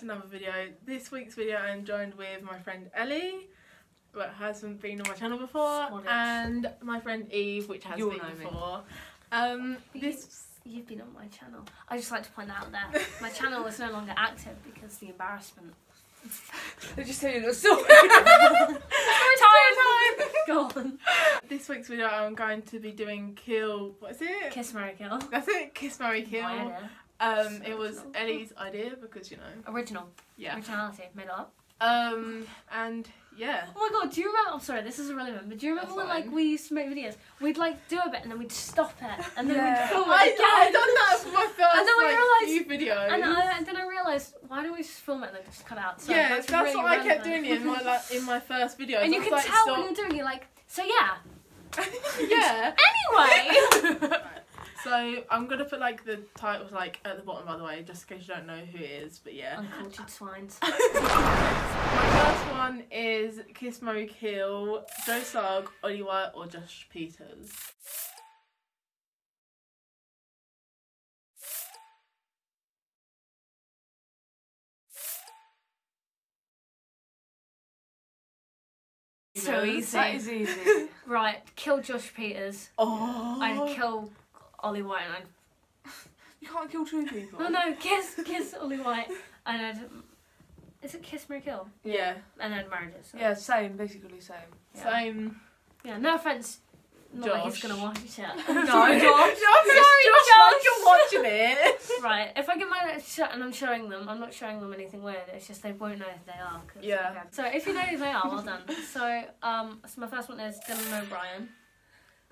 to another video. This week's video I'm joined with my friend Ellie, but hasn't been on my channel before, Swanage. and my friend Eve, which has You'll been know me. before. Um, this You've been on my channel. I just like to point out that my channel is no longer active because the embarrassment. Let's just tell you the story. Story time! Go on. this week's video I'm going to be doing kill. What is it? Kiss Mary Kill. That's it. Kiss, marry, kill. Um, it was. Ellie's idea because you know, Original. yeah. Originality. Made it up. Um, and yeah. Oh my god, do you remember? I'm sorry, this is irrelevant, but do you remember when like we used to make videos? We'd like do a bit and then we'd stop it and then Yeah. we'd film I, it again. I done that for my first And then we like, realised- few videos. And, I, and then I realised, why don't we just film it and then just cut out? So yeah, that's, really what I kept doing in my like in my first video. And you can like, tell stop. when you're doing it, like, so yeah. yeah. Anyway! So I'm gonna put like the titles like at the bottom by the way, just in case you don't know who it is. But yeah. Uncultured swines. My first one is Kiss Mary Kill, Joe Sugg, Oli White, or Josh Pieters. So easy. That is easy. Right, kill Josh Pieters. Oh. I'd kill Oli White and I'd You can't kill two people. No, no, kiss kiss Oli White and I'd is it kiss Mary Kill? Yeah. And then marriages. Yeah, same, basically same. Yeah. Same. Yeah, no offence. Not that he's gonna watch it. No, I'm Josh. sorry, Josh. Josh. You're watching it. right, if I get my notes shut and I'm showing them, I'm not showing them anything weird. It's just they won't know who they are. 'cause- Yeah. okay. So if you know who they are, well done. So um, so my first one is Dylan O'Brien,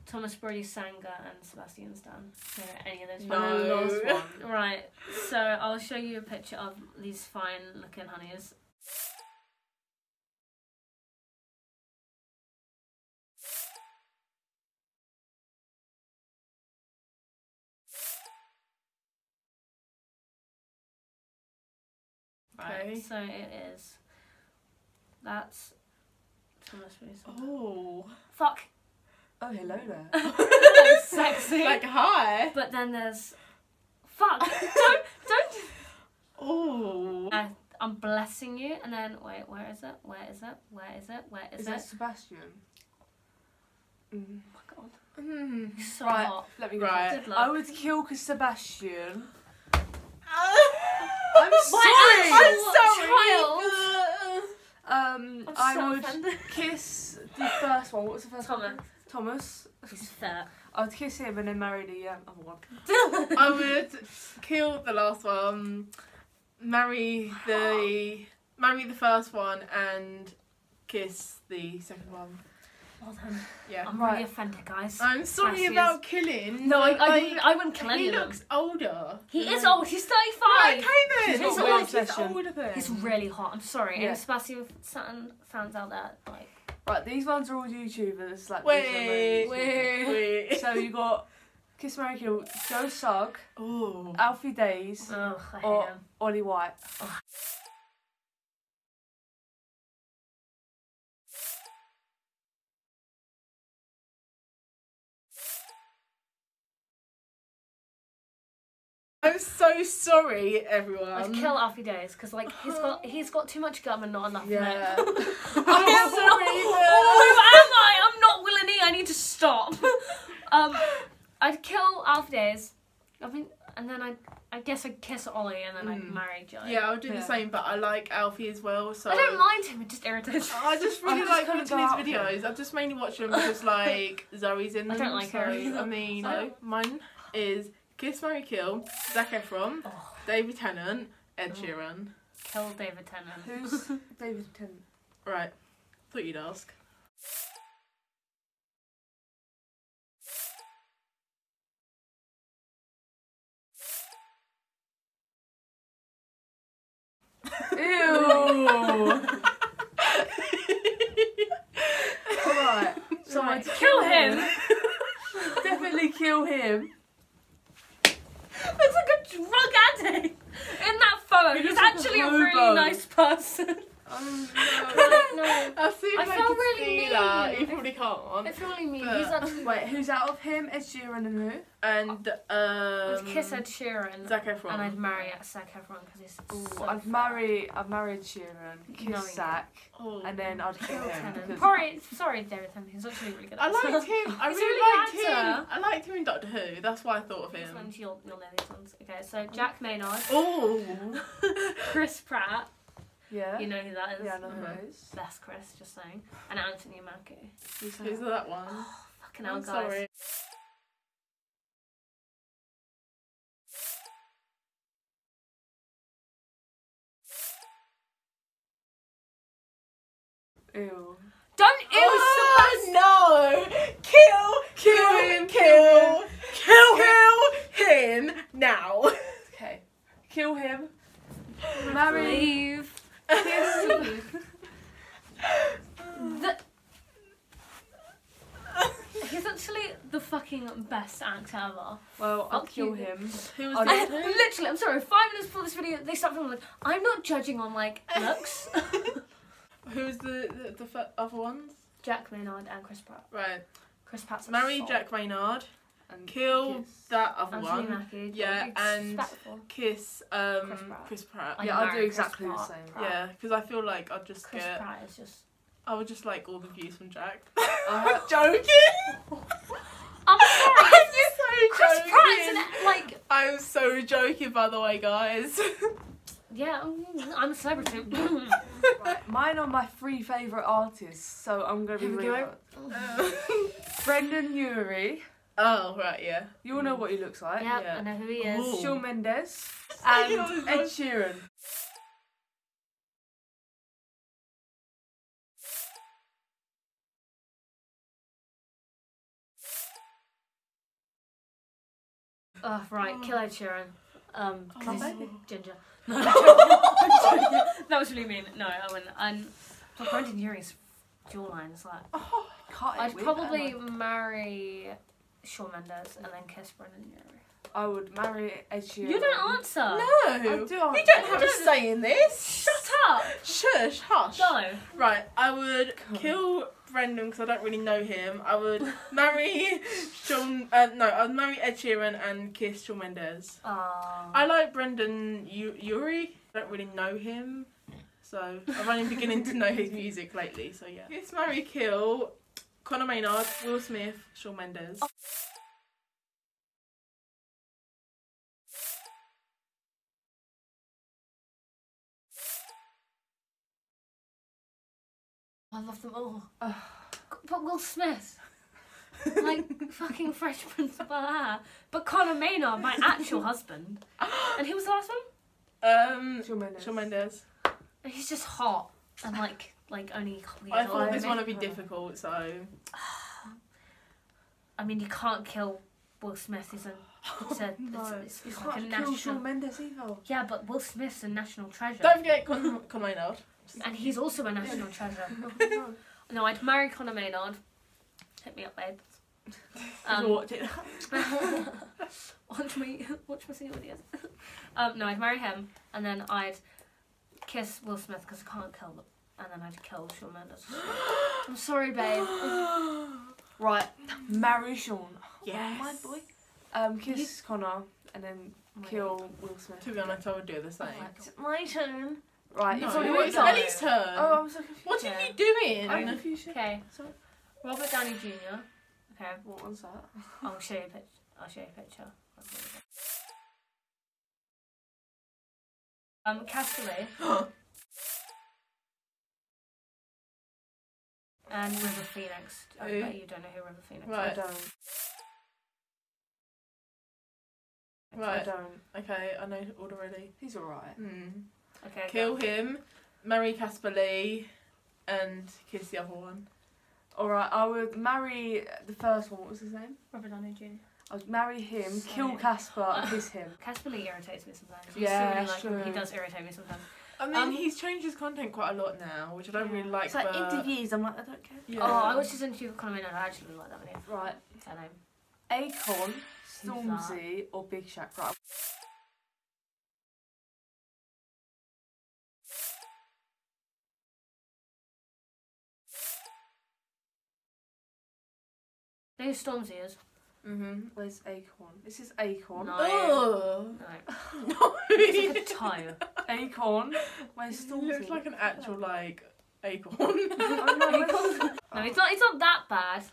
Thomas Brodie Sangster, and Sebastian Stan. So any of those. No. And then one. Right. So I'll show you a picture of these fine looking honeys. Right. Okay. So it is. That's Thomas Brodie Sangster. Oh. Fuck. Oh, hello there. Sexy. Like hi. but then there's. Fuck. don't don't. Oh. Uh, I'm blessing you, and then wait, where is it? Where is it? Where is it? Where is, Is it? that Sebastian? Mm. Oh my god, Mm. he's so Right. hot. Let me go. Right. I would kill Sebastian. I'm sorry. I'm sorry. Um, I'm I would offended. kiss the first one. What was the first Thomas. one? Thomas. He's fat. I'd kiss him and then marry the um, other one. I would kill the last one, marry the marry the first one, and kiss the second one. Well done. Yeah. I'm Right. really offended, guys. I'm sorry Cassie's- about killing. No, I, but, I, like, wouldn't, I wouldn't kill any he looks older. He is Yeah. old. He's 35. Right, okay then. He's He's, really he's older then. He's really hot. I'm sorry. Yeah. And Sebastian Stan fans out there, like, Right, these ones are all YouTubers. Like Wait, Wait. Wait. So you got Kiss Mary Kill, Joe Sugg, Oh. Alfie Deyes, Or- Oli White. I'm so sorry, everyone. I'd kill Alfie Deyes because like he's got he's got too much gum and not enough Yeah. I'm I sorry, not. Who am I? I'm not Willany. I need to stop. um, I'd kill Alfie Deyes. I mean, and then I I guess I'd kiss Oli and then I'd Mm. marry Joe. Yeah, I would do Yeah. the same, but I like Alfie as well, so I don't mind him. It just irritates. me. I just really I just like couldn't watching his out with him. videos. I just mainly watch them because like Zoe's in I them. don't like so, her either. I mean, So- mine is Kiss Mary Kill, Zac Efron, Oh, David Tennant, Ed Oh. Sheeran. kill David Tennant. Who's David Tennant? Right, thought you'd ask. Ew. right. So Right, I'd kill him. Definitely kill him. Looks like a drug addict in that photo. He He's looks like a actually a really nice person. Oh, no. I'll see if I I, felt really see that. mean. You probably can't. It's really mean. But- He's actually. Wait, who's out of him? Ed Sheeran and who? And I'd um, kiss Ed Sheeran Zac Efron. and I'd marry Zac Efron because he's Ooh, so I'd fat. marry, I'd marry Ed Sheeran, No, kiss you Zac, Oh. and then I'd kill him. Tennant. because- Sorry, sorry, David Tennant. He's actually really good. I actor. liked him. I really, really liked good him. I liked him in Doctor Who. That's why I thought of him. you'll, you'll know these ones. Okay, so Jack Maynard, Oh. Chris Pratt. Yeah. You know who that is? yeah, I know who mm-hmm. it is. That's Chris, just saying. And Anthony Mackie. Who's that? Who's that one? Oh, fucking hell, I'm guys. sorry. Ew. Don't ew Oh, no! Kill, kill him, kill, kill, kill him now. Okay. Kill him. Marry. Leave. Kiss. The, he's actually the fucking best actor ever. Well, I'll Fuck kill you. him. Who was Oh, I, that? literally, I'm sorry. Five minutes before this video, they start filming like, I'm not judging on like looks. Who's the the, the f- other ones? Jack Maynard and Chris Pratt. Right. Chris Pratt's Marry. Jack Maynard. And Kill kiss. that other Anthony one. Mackie. Yeah, and- Kiss um Chris Pratt. Chris Pratt. I Yeah, I'll do Chris exactly the Pratt. same. Yeah, because I feel like I'd just Chris get. Pratt is just. I would just like all the views from Jack. Uh, joking. I'm sorry. I'm just so Chris joking. Pratt's an, like. I'm so joking, by the way, guys. Yeah, I'm a celebrity. right, mine are my three favourite artists, so I'm gonna be Here really go. hard. Brendon Urie. Oh right, yeah. You all know what he looks like. yeah, Yeah. I know who he is. Ooh. Shawn Mendes and his Ed. Sheeran. Oh, right, kill Ed Sheeran. Um, 'cause Oh. ginger. No, that was really mean. No, I wouldn't. And but Brendon Urie's jawline is like. Oh, can't I'd probably am marry Shawn Mendes and then kiss Brendon Urie. I? Would marry Ed Sheeran. You don't answer. No. I do. You don't have a say in this. Shut up. Shush, hush. No. Right, I would kill Brendon because I don't really know him. I would marry Shawn. Uh, no, I'd marry Ed Sheeran and kiss Shawn Mendes. Oh. I like Brendon U- Urie. I don't really know him, so I'm only beginning to know his music lately. So yeah. Kiss, marry, kill. Conor Maynard, Will Smith, Shawn Mendes. I love them all. Ugh. But Will Smith. like fucking Fresh Prince of Bel Air. But Conor Maynard, my actual husband. And who was the last one? Um, Shawn Mendes. Shawn Mendes. He's just hot. And like like only a I thought this one would be difficult, so I mean, you can't kill Will Smith. He's a, he's a, No, it's, it's, it's like a national. Shawn Mendes either. Yeah, but Will Smith's a national treasure. don't forget Con- Conor Maynard. And he's also a national treasure. No, I'd marry Conor Maynard. Hit me up, babe. Um, Watch it. watch me, watch me see what he is. Um, no, I'd marry him, and then I'd kiss Will Smith because I can't kill them, and then I'd kill Shawn Mendes. I'm sorry, babe. Right, marry Shawn. Yes. My boy. Um, kiss Conor and then kill Will Smith. To be honest, I would do the same. It's my turn. Right, No, it's already it's done. Ellie's turn. Oh, I'm so confused. what Yeah. are you doing? I'm confused. Okay, Sorry. Robert Downey Jr. Okay, What one's that? I'll show you a picture. I'll show you a picture. Um, Caspar Lee and River Phoenix. I Who? bet you don't know who River Phoenix Right. I don't. I Right. don't. Okay, I know already. He's alright. Is. Okay. Kill go. him, marry Caspar Lee, and kiss the other one. Alright, I would marry the first one. What was his name? Robert Downey Jr. I would marry him, Sorry. kill Caspar, and kiss him. Caspar Lee irritates me sometimes. Yeah, really like him. He does irritate me sometimes. I um, mean, um, he's changed his content quite a lot now, which I don't yeah. really like. It's like interviews. I'm like, I don't care. Yeah. Oh, I watched his interview with Conor and I actually really like that video. Right. Fair name. Akon, Stormzy, or Big Shaq. Right. Stormzy is. Mm-hmm. Where's Acorn? This is Acorn. No. Oh. No. No. It's like a toe. Acorn. Where's He Stormzy? looks like an actual like acorn. Know, where's- No, it's not. It's not that bad.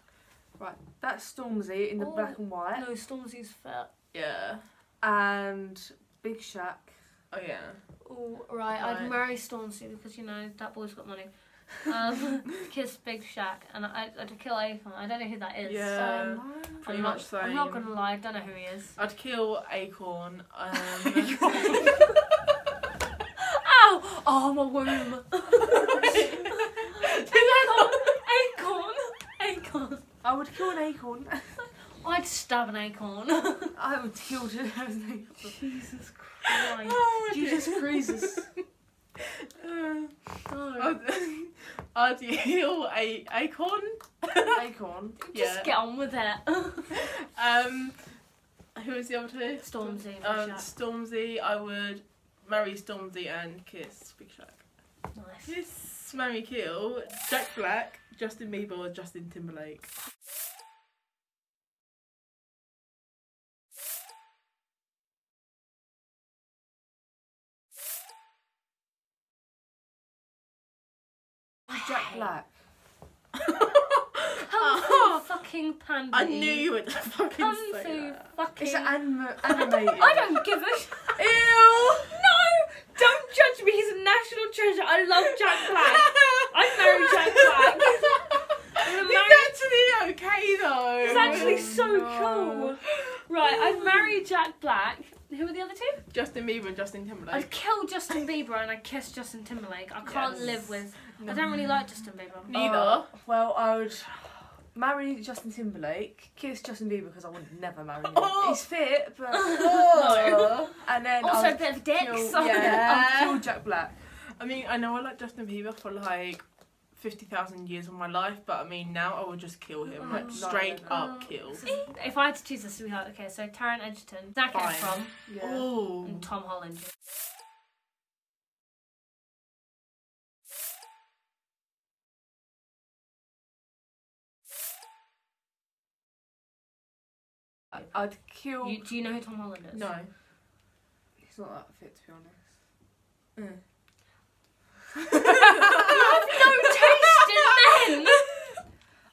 Right, that's Stormzy in the Oh. black and white. No, Stormzy's fat. yeah. And Big Shaq. Oh yeah. Oh, right. Right. I'd marry Stormzy because you know that boy's got money. Um, kiss Big Shaq, and I, I'd kill Akon. I don't know who that is. Yeah. So Pretty I'm much not, same. I'm not gonna lie. I don't know who he is. I'd kill Acorn. Um, Ow! Oh, my womb. Acorn. Acorn. acorn. I would kill an acorn. I'd stab an acorn. I would kill an acorn. Jesus Christ. oh, Jesus Christ. Uh, No. I'd, I'd kill a acorn. Acorn. Just yeah. get on with it. Um, who was the other two? Stormzy. Big Um, Shaq. Stormzy. I would marry Stormzy and kiss Big Shaq. Nice. Kiss, marry, kill. Jack Black, Justin Bieber, or Justin Timberlake. Jack Black. Kung Fu fucking panda. I knew you would fucking Kung say Fu that. fucking. It's an anim- animated. I don't give a. sh- Ew! No! Don't judge me. He's a national treasure. I love Jack Black. I'd marry Jack Black. I'm He's actually okay though. He's actually so oh no. cool. Right, I'd marry Jack Black. Who are the other two? Justin Bieber and Justin Timberlake. I'd kill Justin Bieber and I'd kiss Justin Timberlake. I can't Yes. live with. I don't really like Justin Bieber. Neither. Uh, well, I would marry Justin Timberlake, kiss Justin Bieber because I would never marry him. Oh. He's fit, but Oh. and then Also, a I'd bit of dick. kill, so- yeah, I'd Yeah. kill Jack Black. I mean, I know I like Justin Bieber for like fifty thousand years of my life, but I mean now I would just kill him, oh, like Oh. straight No, up kill. If I had to choose a sweetheart, okay, so Taron Egerton, Zac Fine. Efron, Yeah. And Tom Holland. I'd kill. You, do you know who Tom Holland is? no. He's not that fit, to be honest. Mm. no taste in!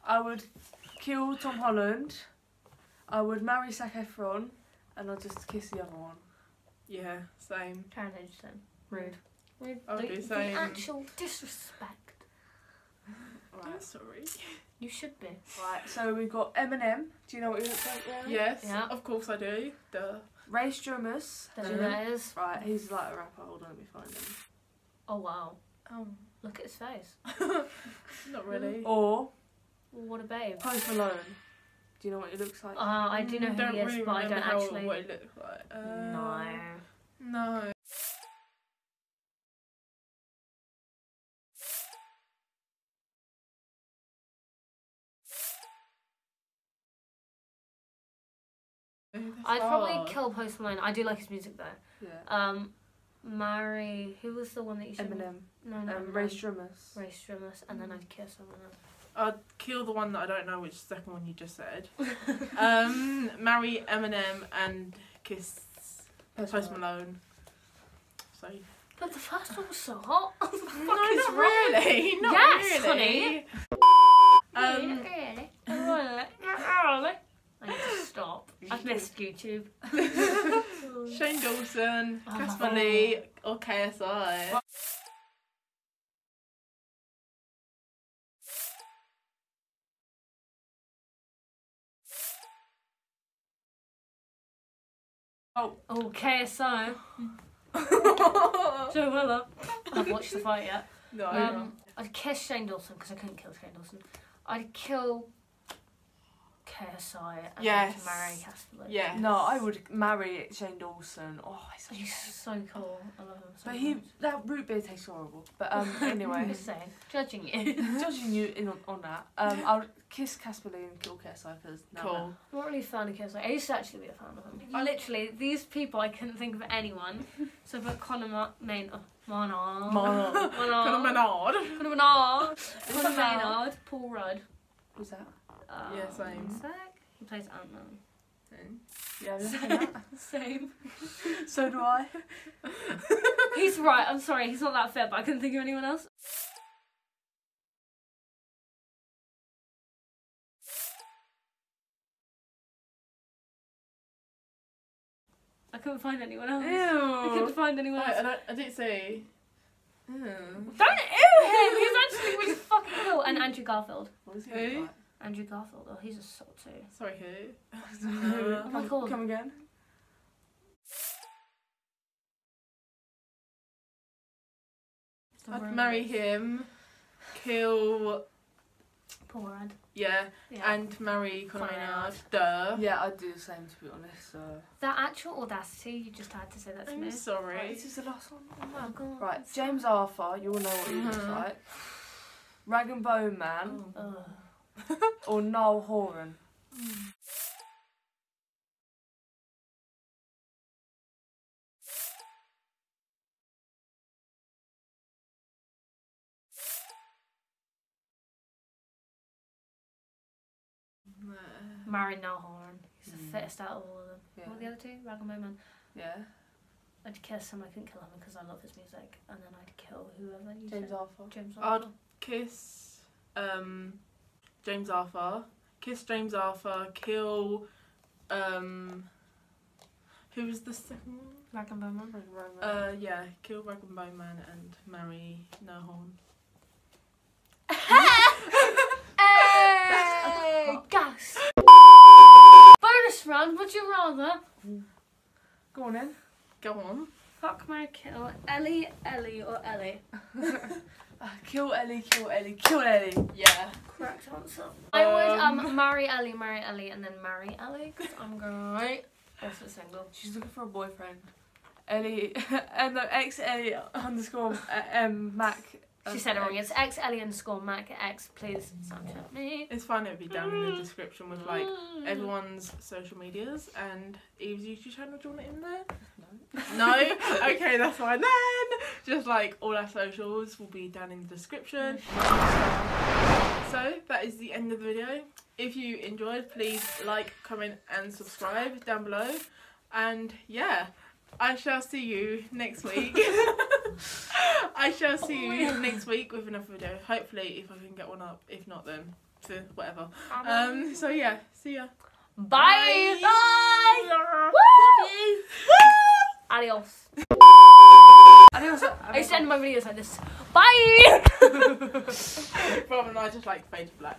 I would kill Tom Holland. I would marry Zac Efron, and I'd just kiss the other one. Yeah, same. Taron Egerton. Rude. Rude. I would the, do the same. actual disrespect. I'm sorry. You should be. Right, so we've got Eminem. Do you know what he looks like there? Yes, Yeah. of course I do. Duh. Ray Strummers. Don't know who. Right, he's like a rapper. Hold on, let me find him. Oh wow. Oh, Look at his face. not really. Or What a babe. Post Malone. Do you know what he looks like? Uh, I do know who don't he is, really but I don't how, actually. what it looks like. Uh, no. No. I'd probably kill Post Malone. I do like his music though. yeah. Um, marry. Who was the one that you said? Eminem. No, no. Um, Ray Strummers. Ray Strummers, and then I'd kiss someone else. I'd kill the one that I don't know which second one you just said. um, marry Eminem and kiss Post Malone. So But the first one was so hot. What no, not wrong? really. Not Yes, really. Really? Um, Really? Really? Really? I need to stop. I've missed YouTube. Shane Dawson, Oh. Caspar Lee, or KSI. Oh, Oh, KSI. Joe Weller. I haven't watched the fight yet. no. Um, I'd kiss Shane Dawson because I couldn't kill Shane Dawson. I'd kill KSI and Yes. marry Caspar Lee. yeah. no, I would marry Shane Dawson. Oh, he's such a He's so cool. I love him so But he that root beer tastes horrible. But um, I'm anyway, just saying, judging you. judging you in on, on that, um, I'll kiss Caspar Lee and kill KSI because no, Cool. I'm not really a fan of KSI. I used to actually be a fan of him. I literally, these people, I couldn't think of anyone. So I put Conor Ma- Main- oh, Maynard. Maynard. Maynard. Menard. Conor Maynard. Conor Maynard. Paul Rudd. Who's that? Um, Yeah, same. Sec. He plays Ant Man. Same. Yeah, I'm looking at that. Same. So do I. He's right. I'm sorry. He's not that fit, but I couldn't think of anyone else. I couldn't find anyone else. Ew. I couldn't find anyone Right, else. I, I didn't say. Ew. Don't ew him. He's actually really fucking cool. And Andrew Garfield. What is he Who? Like? Andrew Garfield. Oh, he's a salt too. Sorry, who? Oh my come, God. come again. I'd marry him, kill, Paul Rudd. yeah, Yeah. and marry Conor Conor Maynard. Duh. Yeah, I'd do the same to be honest. So. that actual audacity, you just had to say that to I'm me. Right, sorry. this is the last one. Oh my god. Right, James Arthur, you all know what he looks Mhm. like. Rag and Bone Man Ugh. or Noel Horan. Marry Noel Horan. He's the Mm. fittest out of all of them. Yeah. What were the other two? Rag and Bone Man. Yeah. I'd kiss him. I couldn't kill him because I love his music. And then I'd kill whoever you James said. Arthur. James I'd- Kiss, um, James Arthur. Kiss James Arthur. Kill, um, who was the second one? Rag and Bone Man. Rag and Bone Uh, yeah, kill Rag and Bone Man and marry No Horn. Hey! Gas! Bonus round, would you rather? Go on then. Go on. Fuck my kill. Ellie, Ellie, or Ellie? Uh, kill Ellie, kill Ellie, kill Ellie. Yeah. Correct answer. I would um Um. marry Ellie, marry Ellie, and then marry Ellie because I'm great. Also single. She's looking for a boyfriend. Ellie, and no, ex Ellie underscore uh, M Mac. She said it wrong. It's X Ellie underscore Mac X. Please Snapchat me. It's fine, it'll be down in the mm. description with like mm. everyone's social medias and Eve's YouTube channel. Do you want it in there? No? okay, that's fine then. Just like all our socials will be down in the description. So that is the end of the video. If you enjoyed, please like, comment, and subscribe down below. And yeah, I shall see you next week. I shall see you next week with another video. Hopefully, if I can get one up. If not, then to whatever. Um. So yeah, see ya. Bye. Bye. Love you. Adios. Adios. I used to end my videos like this. Bye. Rob and I just like fade to black.